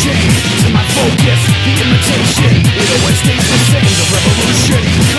chain to my focus The imitation, it always stays the same The revolution.